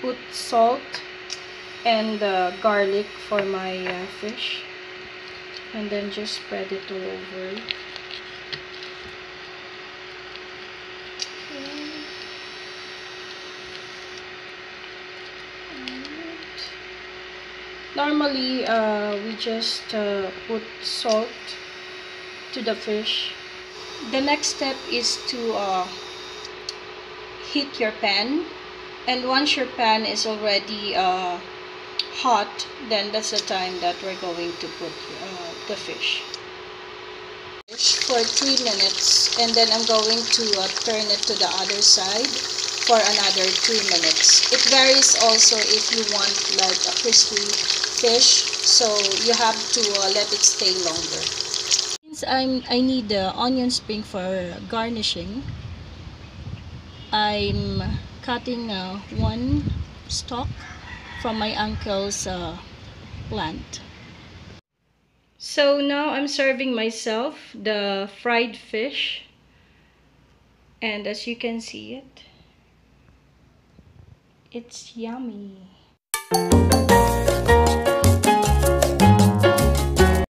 put salt and uh, garlic for my uh, fish. And then just spread it all over. Normally, uh, we just uh, put salt to the fish. The next step is to uh, heat your pan. And once your pan is already uh, hot, then that's the time that we're going to put uh, the fish. For 3 minutes and then I'm going to uh, turn it to the other side for another 3 minutes. It varies also if you want like a crispy fish so you have to uh, let it stay longer. Since I'm, I need the onion spring for garnishing, I'm cutting uh, one stalk from my uncle's uh, plant. So now I'm serving myself the fried fish and as you can see it, it's yummy.